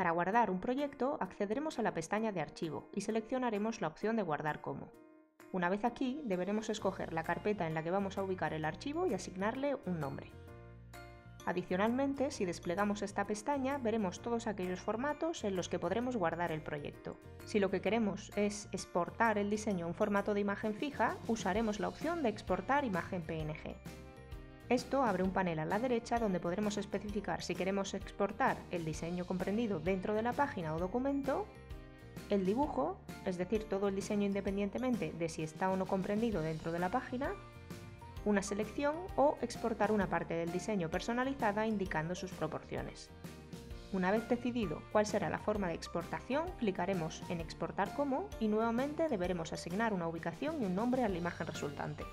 Para guardar un proyecto accederemos a la pestaña de archivo y seleccionaremos la opción de guardar como. Una vez aquí deberemos escoger la carpeta en la que vamos a ubicar el archivo y asignarle un nombre. Adicionalmente, si desplegamos esta pestaña, veremos todos aquellos formatos en los que podremos guardar el proyecto. Si lo que queremos es exportar el diseño en formato de imagen fija, usaremos la opción de exportar imagen PNG. Esto abre un panel a la derecha donde podremos especificar si queremos exportar el diseño comprendido dentro de la página o documento, el dibujo, es decir, todo el diseño independientemente de si está o no comprendido dentro de la página, una selección o exportar una parte del diseño personalizada indicando sus proporciones. Una vez decidido cuál será la forma de exportación, clicaremos en Exportar como y nuevamente deberemos asignar una ubicación y un nombre a la imagen resultante.